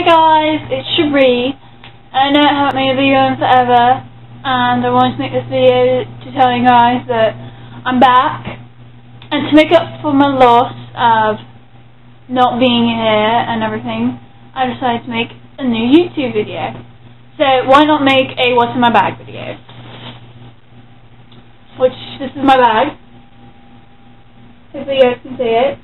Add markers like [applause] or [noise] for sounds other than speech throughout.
Hey guys, it's Shabri. I know I haven't made a video in forever, and I wanted to make this video to tell you guys that I'm back, and to make up for my loss of not being here and everything, I decided to make a new YouTube video. So why not make a what's in my bag video? Which, this is my bag. Hopefully you guys can see it.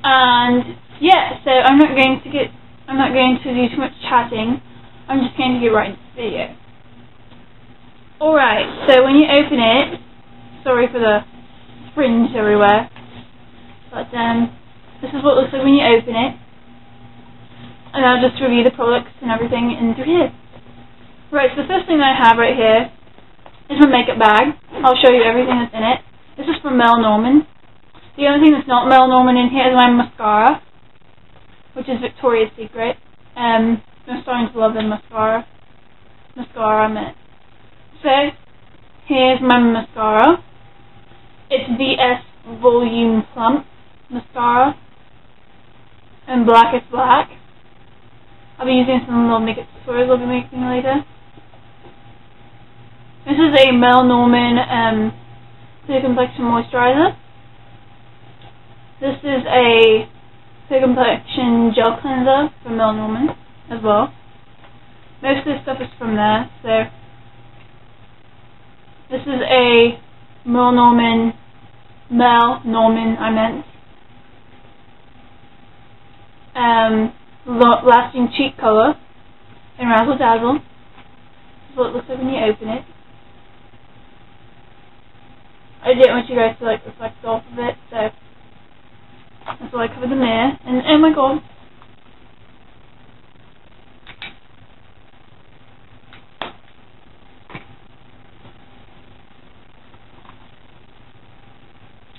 And, yeah, so I'm not going to get I'm not going to do too much chatting. I'm just going to get right into the video. Alright, so when you open it, sorry for the fringe everywhere, but um, this is what it looks like when you open it. And I'll just review the products and everything in through here. Right, so the first thing that I have right here is my makeup bag. I'll show you everything that's in it. This is from Merle Norman. The only thing that's not Merle Norman in here is my mascara which is Victoria's Secret. Um, I'm starting to love the mascara. Mascara, I meant. So, here's my mascara. It's VS Volume Plump Mascara. And black is black. I'll be using some little makeup tutorials I'll be making later. This is a Merle Norman um, Clear Complexion Moisturizer. This is a Clear Complexion Gel Cleanser from Merle as well. Most of this stuff is from there, so this is a Mel Norman, Mel Norman, I meant, um, lasting cheek color in Razzle Dazzle. This is what it looks like when you open it. I didn't want you guys to like reflect off of it, so that's why I covered the mirror. And oh my god.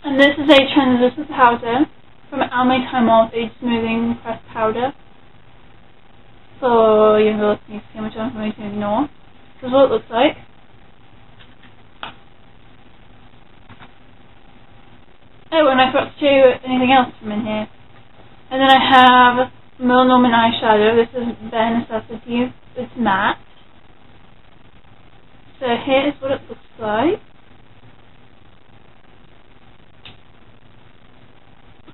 And this is a translucent powder from Almay Time Off Age Smoothing Press Powder. so you're younger listeners, too much information to ignore. This is what it looks like. Oh, and I forgot to show you anything else from in here. And then I have Merle Norman eyeshadow. This is Bare Necessity. It's matte. So here's what it looks like.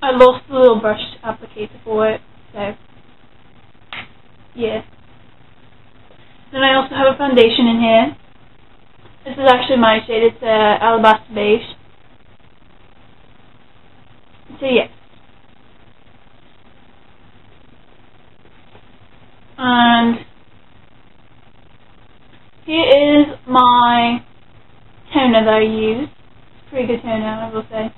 I lost the little brush applicator for it, so yeah. Then I also have a foundation in here. This is actually my shade. It's uh, Alabaster Beige. So yes. And here is my toner that I use. It's pretty good toner, I will say.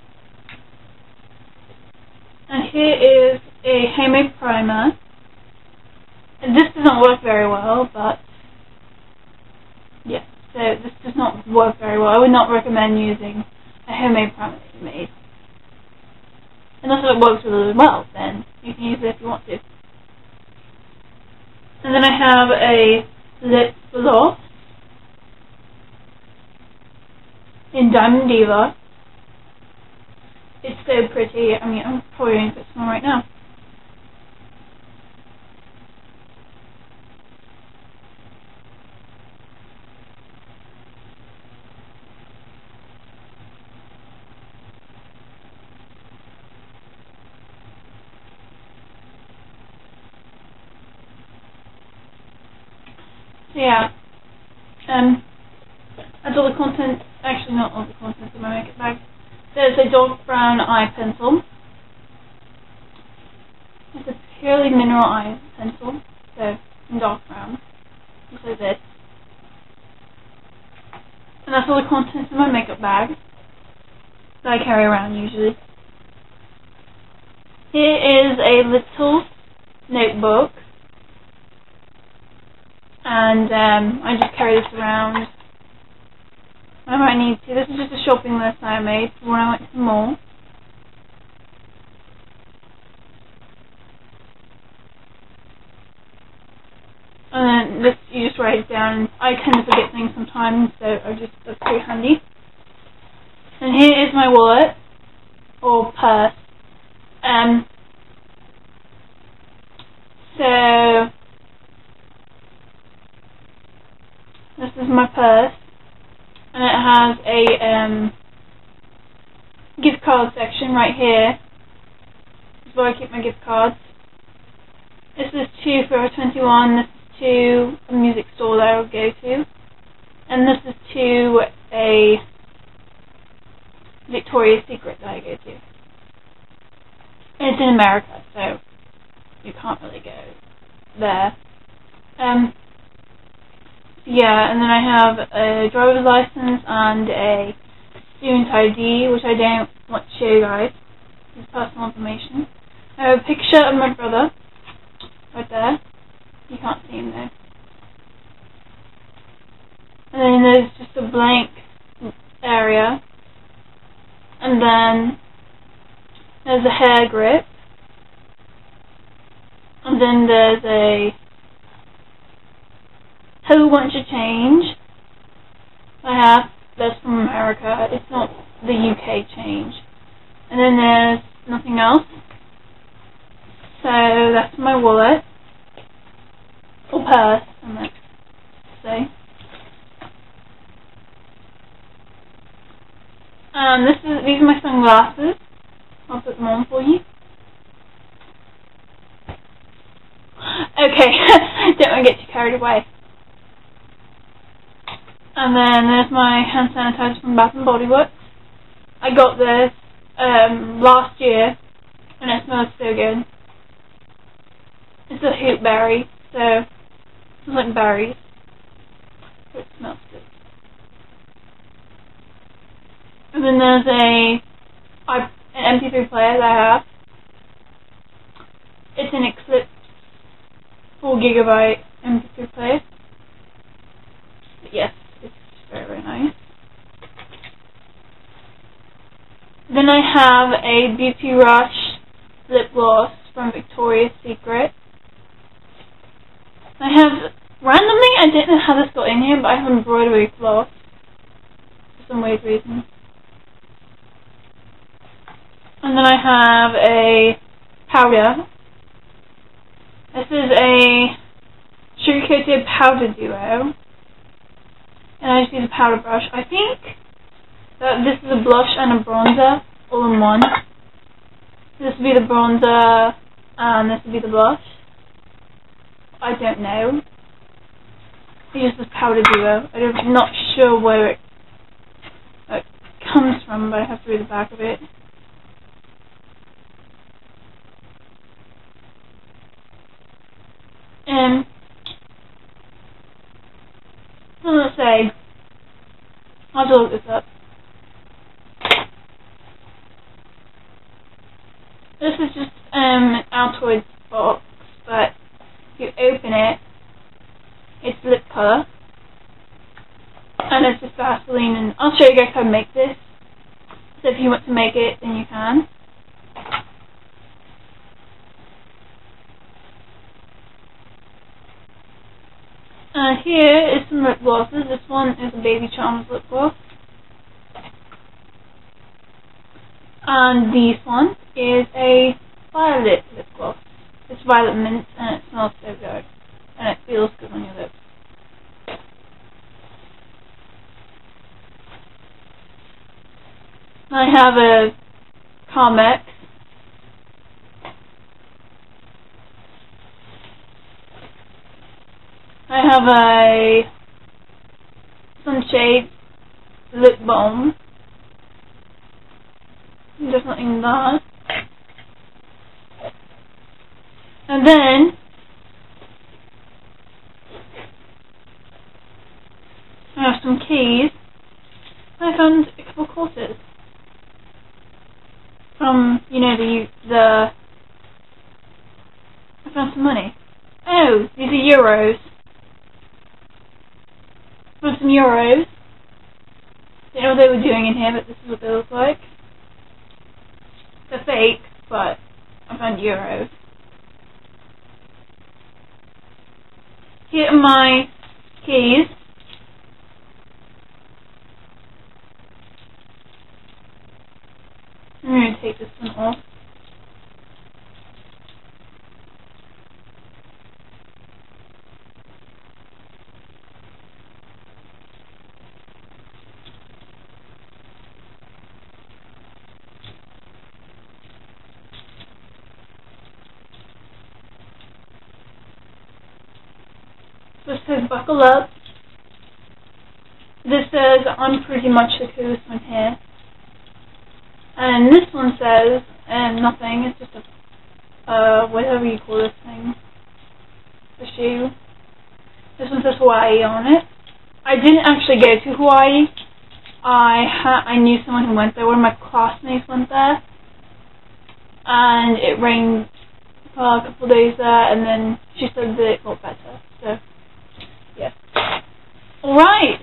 And here is a homemade primer. And this doesn't work very well, but yeah, so this does not work very well. I would not recommend using a homemade primer that you made. Unless it works really well, then you can use it if you want to. And then I have a lip gloss in Diamond Diva. It's so pretty. I mean, I'm probably going to put some on right now. Yeah. Um, and all the content, actually not all the contents of my makeup bag. There's a dark brown eye pencil. It's a purely mineral eye pencil, so in dark brown. Just like this. And that's all the contents of my makeup bag that I carry around usually. Here is a little notebook and um, I just carry this around. Whenever I need to. This is just a shopping list I made for when I went to the mall. And then this, you just write it down. I tend to forget things sometimes, so I just that's pretty handy. And here is my wallet or purse. Um, So this is my purse, and it has a um, gift card section right here. This is where I keep my gift cards. This is to Forever 21. This is to a music store that I will go to, and this is to a Victoria's Secret that I go to. It's in America, so you can't really go there. Yeah, and then I have a driver's license and a student ID, which I don't want to show you guys. It's personal information. I have a picture of my brother, right there. You can't see him though. And then there's just a blank area. And then there's a hair grip. And then there's a who wants to change. I have that's from America. It's not the UK change. And then there's nothing else. So that's my wallet. Or purse, I meant say. Um, this is these are my sunglasses. I'll put them on for you. Okay, [laughs] don't want to get too carried away. And then there's my hand sanitizer from Bath and Body Works. I got this um, last year, and it smells so good. It's a hoop berry, so it smells like berries. It smells good. And then there's a an MP3 player that I have. It's an Eclipse 4 gigabyte MP3 player. But yes, it's very, very nice. Then I have a Beauty Rush lip gloss from Victoria's Secret. I have, randomly, I didn't know how this got in here, but I have embroidery gloss for some weird reason. And then I have a powder. This is a sugar coated powder duo. And I just use a powder brush. I think that this is a blush and a bronzer all in one. This would be the bronzer and this would be the blush. I don't know. I use this powder duo. I'm not sure where it, it comes from, but I have to read the back of it. Um, and let's say I'll have to look this up. This is just um, an Altoids box, but if you open it, it's lip colour. And it's just Vaseline, and I'll show you guys how to make this. So if you want to make it, then you can. Uh, here is some lip glosses. This one is a Baby Charms lip gloss. And this one is a violet lip gloss. It's violet mint and it smells so good. And it feels good on your lips. I have a Carmex I have a sunshade lip balm. Definitely that. And then I have some keys. I found a couple of courses from you know the the. I found some money. Oh, these are euros for some euros. Don't know what they were doing in here, but this is what they look like. They're fake, but I found euros. Here are my keys. I'm going to take this one off. This says buckle up. This says I'm pretty much the coolest one here. And this one says, and nothing, it's just a, uh, whatever you call this thing. The shoe. This one says Hawaii on it. I didn't actually go to Hawaii. I ha I knew someone who went there. One of my classmates went there. And it rained for a couple of days there, and then she said that it got better. So. Alright.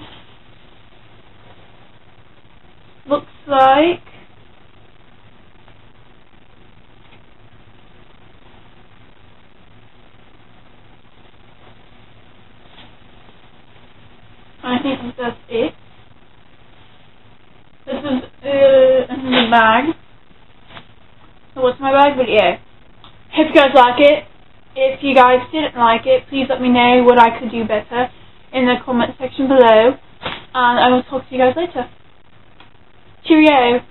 Looks like I think that's it. This is uh, the bag. So what's my bag? Yeah. Hope you guys like it. If you guys didn't like it, please let me know what I could do better in the comment section below. And I will talk to you guys later. Cheerio!